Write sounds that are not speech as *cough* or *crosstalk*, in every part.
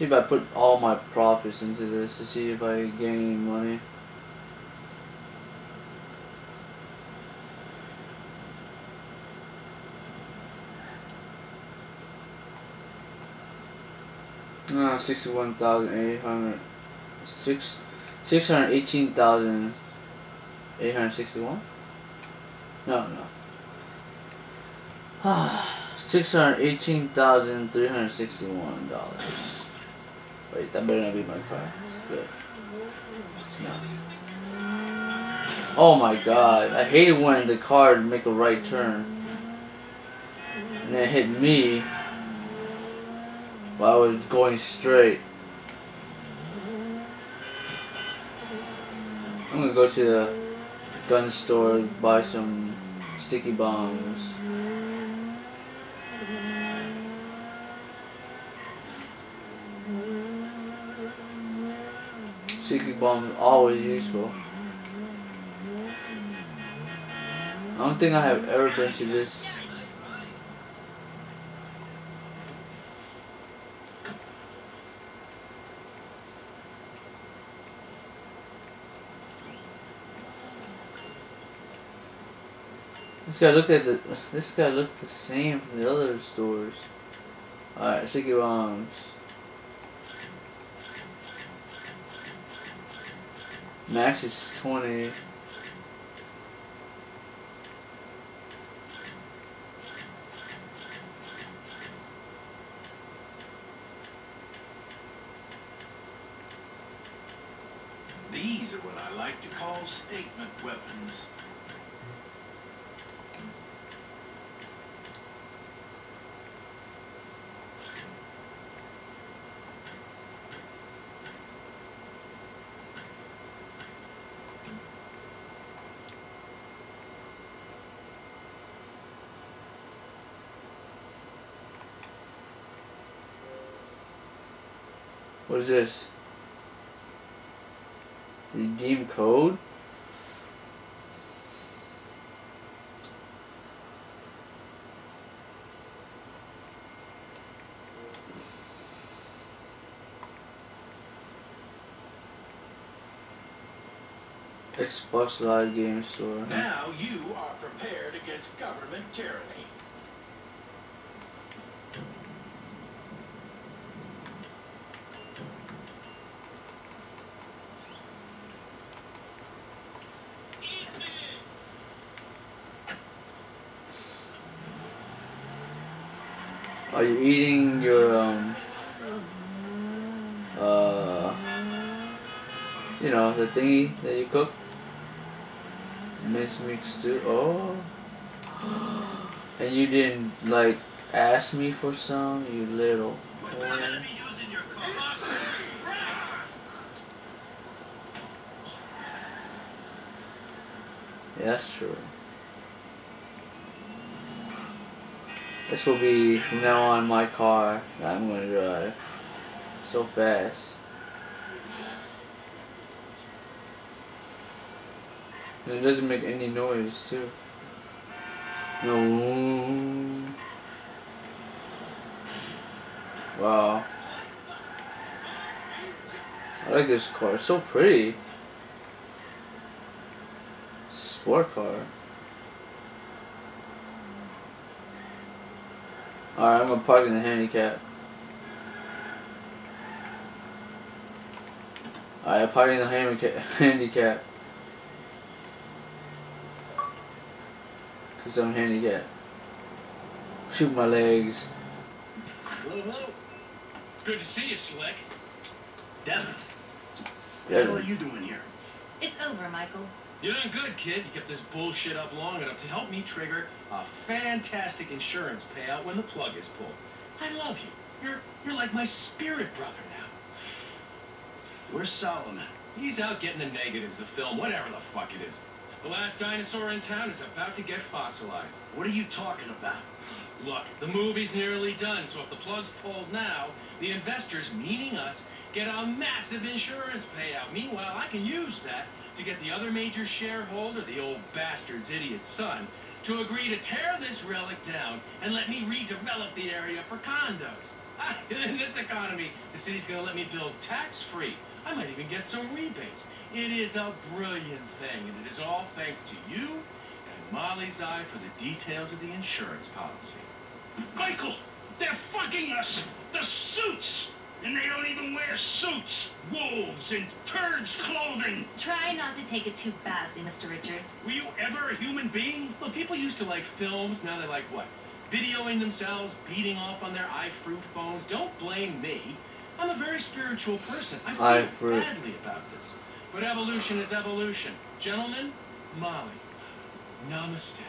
See if I put all my profits into this to see if I gain money. Ah, uh, 61,800 six, 618,861 no no. *sighs* $618,361 Wait, that better not be my car. Good. No. Oh my god, I hate it when the car would make a right turn. And it hit me while I was going straight. I'm gonna go to the gun store, buy some sticky bombs. Sticky bombs always useful. I don't think I have ever been to this This guy looked at the. This guy looked the same from the other stores. Alright, sticky bombs. Max is 20. These are what I like to call statement weapons. What is this? Redeem code? Xbox Live Game Store. Now you are prepared against government tyranny. Are you eating your um uh you know the thingy that you cook? Minced meat stew. Oh. And you didn't like ask me for some, you little. Yeah, that's true. This will be from now on my car that I'm gonna drive. So fast. And it doesn't make any noise too. No. Wow. I like this car. It's so pretty. It's a sport car. Alright, I'm gonna park in the handicap. Alright, I'm parking in the handicap. *laughs* handicap. Cause I'm handicapped. Shoot my legs. Hello, hello. Good to see you, Slick. Devin, what the Yeah. hell are you doing here? It's over, Michael. You're doing good, kid. You kept this bullshit up long enough to help me trigger a fantastic insurance payout when the plug is pulled. I love you. You're you're like my spirit brother now. Where's Solomon? He's out getting the negatives, the film, whatever the fuck it is. The last dinosaur in town is about to get fossilized. What are you talking about? *gasps* Look, the movie's nearly done, so if the plug's pulled now, the investors, meaning us, get a massive insurance payout. Meanwhile, I can use that to get the other major shareholder, the old bastard's idiot son, to agree to tear this relic down and let me redevelop the area for condos. *laughs* In this economy, the city's gonna let me build tax-free. I might even get some rebates. It is a brilliant thing, and it is all thanks to you and Molly's eye for the details of the insurance policy. Michael, they're fucking us. The suits. And they don't even wear suits. Wolves in turds clothing. Try not to take it too badly, Mr. Richards. Were you ever a human being? Look, people used to like films, now they like what? Videoing themselves, beating off on their iFruit phones. Don't blame me. I'm a very spiritual person. I feel iFruit. badly about this. But evolution is evolution. Gentlemen, Molly, namaste.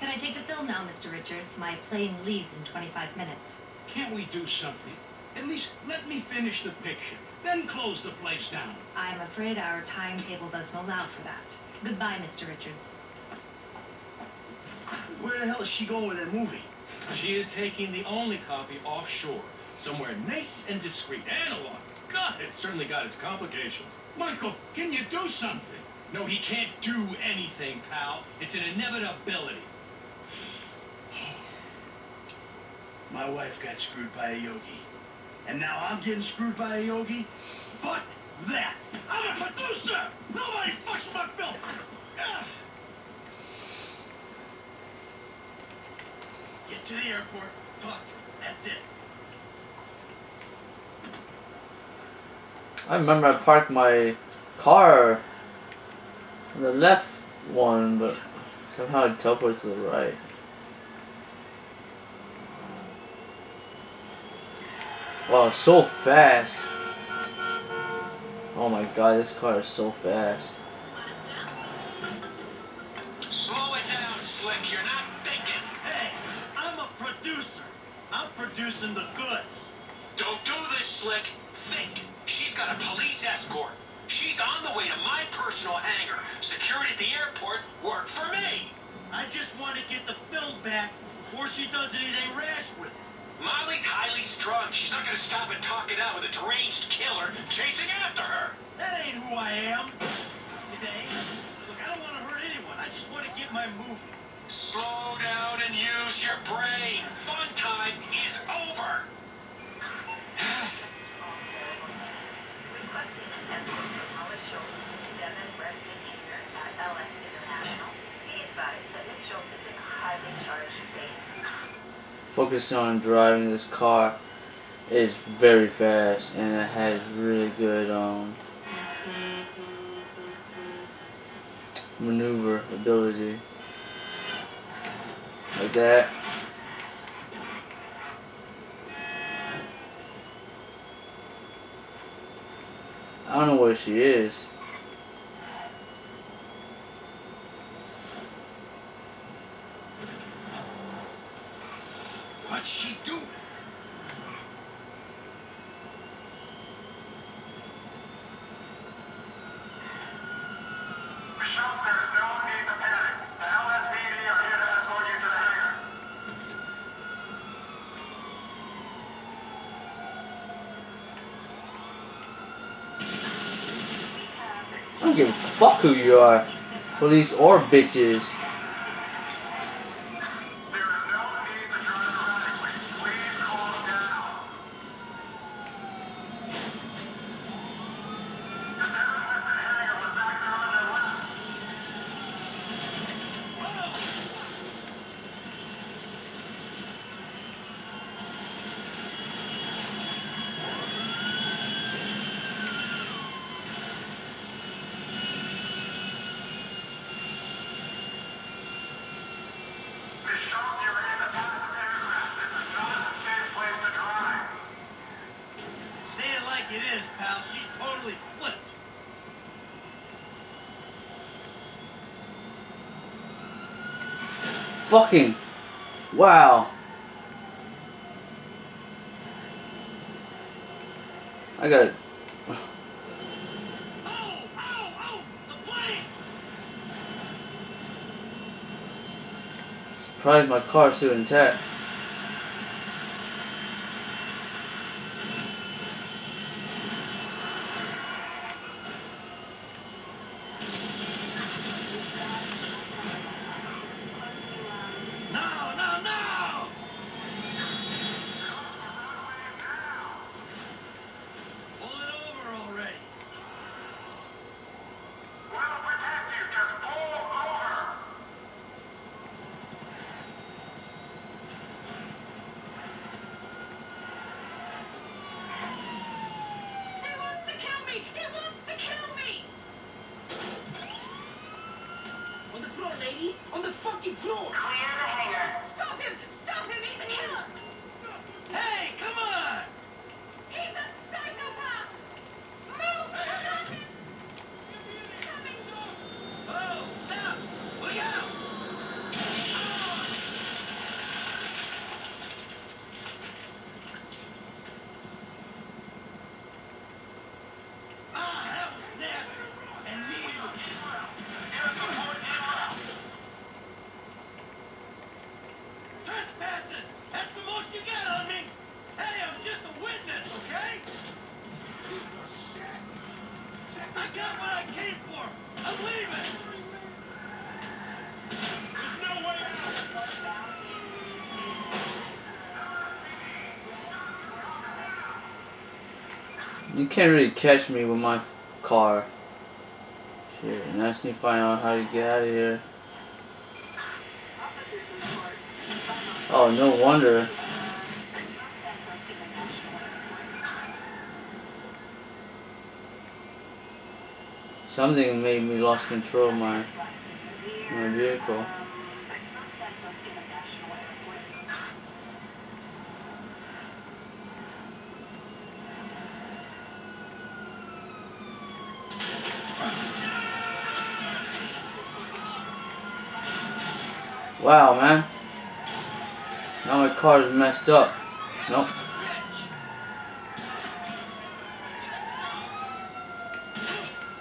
Can I take the film now, Mr. Richards? My plane leaves in 25 minutes. Can't we do something? At least let me finish the picture. Then close the place down. I'm afraid our timetable doesn't allow for that. Goodbye, Mr. Richards. Where the hell is she going with that movie? She is taking the only copy offshore, somewhere nice and discreet. Analog. God, it's certainly got its complications. Michael, can you do something? No, he can't do anything, pal. It's an inevitability. *sighs* My wife got screwed by a yogi. And now I'm getting screwed by a yogi? Fuck that! I'm a producer! Nobody fucks my film! Get to the airport, talk to him. That's it. I remember I parked my car the left one, but somehow it teleported to the right. Wow, so fast. Oh my god, this car is so fast. Slow it down, Slick. You're not thinking. Hey, I'm a producer. I'm producing the goods. Don't do this, Slick. Think. She's got a police escort. She's on the way to my personal hangar. Security at the airport work for me. I just want to get the film back before she does anything rash with it. Molly's highly strung. She's not going to stop and talk it out with a deranged killer chasing after her. That ain't who I am. Today, look, I don't want to hurt anyone. I just want to get my movie. Slow down and use your brain. Fun time is over. Focusing on driving this car is very fast and it has really good um maneuver ability. Like that. I don't know where she is. What's she doing? Shelter, no need to panic. The LSPD are here to escort you to the hangar. I don't give a fuck who you are. Police or bitches. There is no need to drive erratically. Please calm down. Descendants left the hangar was back there on their left. Be shocked you're in the passenger aircraft. This is not a safe place to drive. Say it like it is, pal. She's totally flipped. Fucking. Wow. I got it. Oh, oh, oh, the plane! Surprised my car's still intact. You can't really catch me with my car. Shit, and I just need to find out how to get out of here. Oh, no wonder. Something made me lost control of my my vehicle. Wow, man. Now my car is messed up. Nope.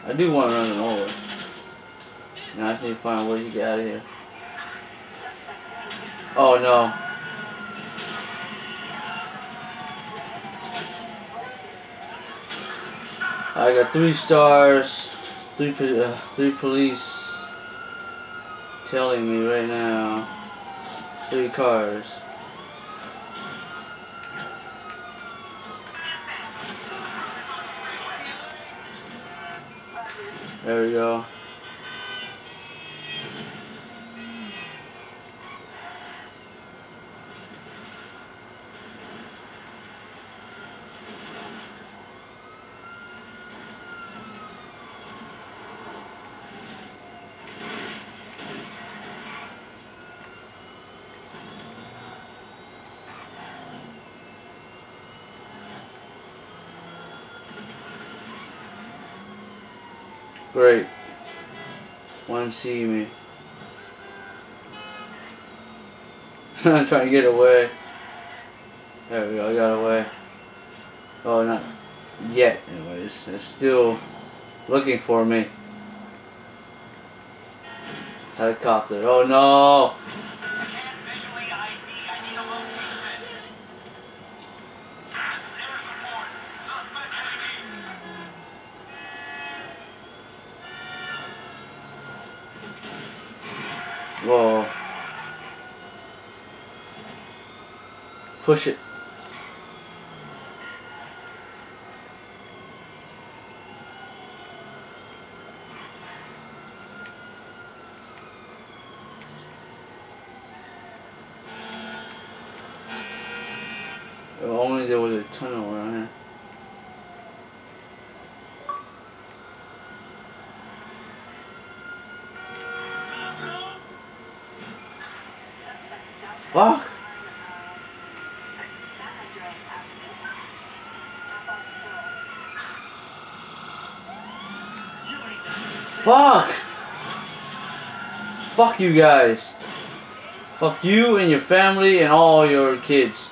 I do want to run them over. Now I just need to find a way to get out of here. Oh no. I got three stars, three uh, three police telling me right now. Three cars. There we go. Great. To see me. *laughs* I'm trying to get away. There we go, I got away. Oh, not yet, anyways. It's still looking for me. Helicopter. Oh no! Push it. If only there was a tunnel around here. Fuck! Fuck! Fuck you guys. Fuck you and your family and all your kids.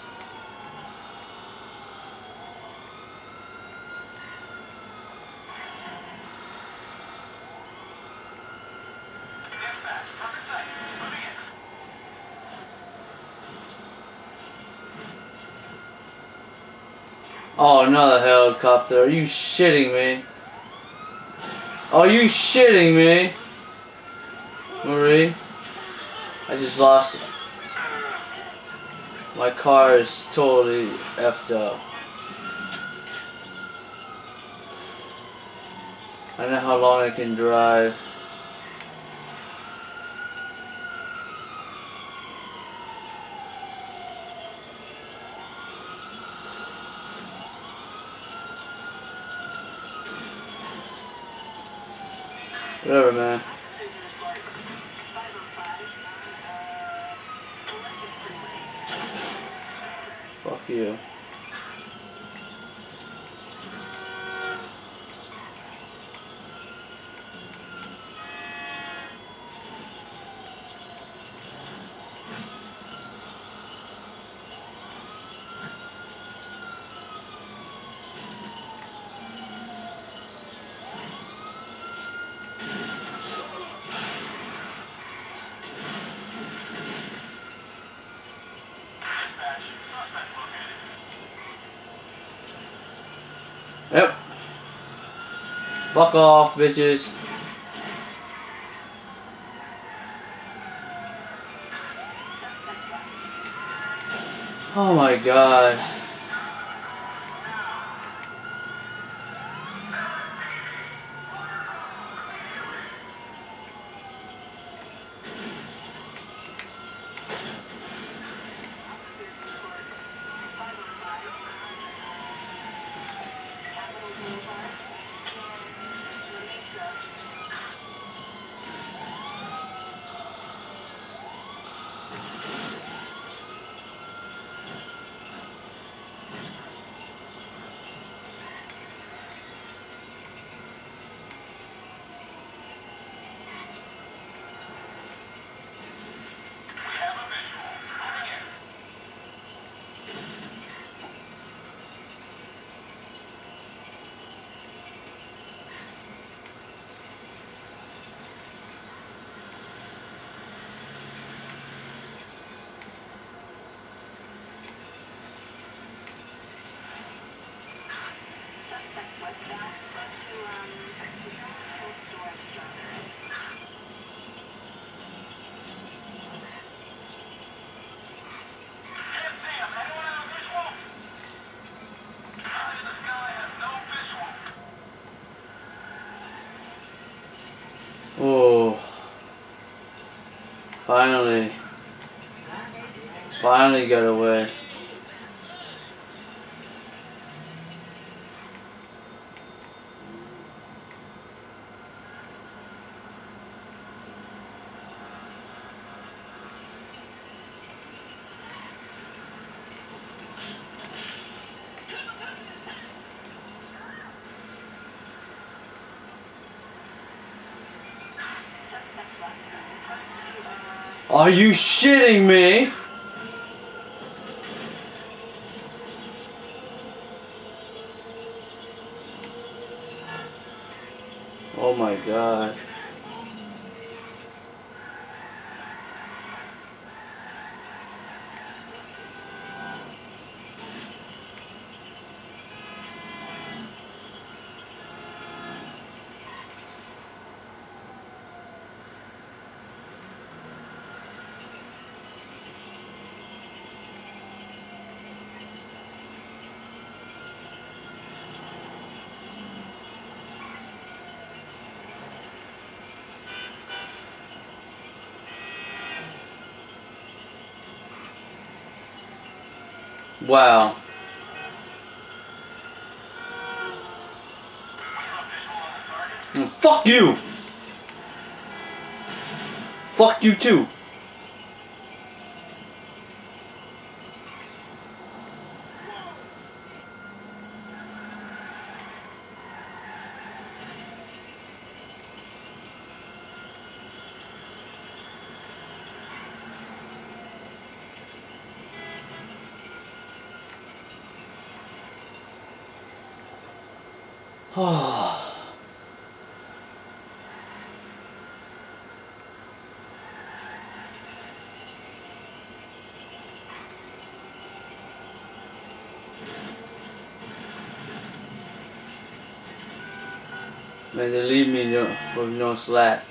Oh, another helicopter. Are you shitting me? Are you shitting me? Marie? I just lost it. My car is totally effed up. I don't know how long I can drive. Whatever, man. Fuck off, bitches. Oh my god. We have a visual. Moving in. Can't see him. Anyone have a visual? Eye in the sky has no visual. Oh. Finally. Finally got away. Are you shitting me? Oh my god. Wow. Mm, Fuck you! Fuck you too! *sighs* Man, they leave me no, with no slack.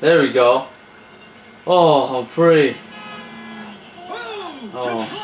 There we go. Oh, I'm free. Oh.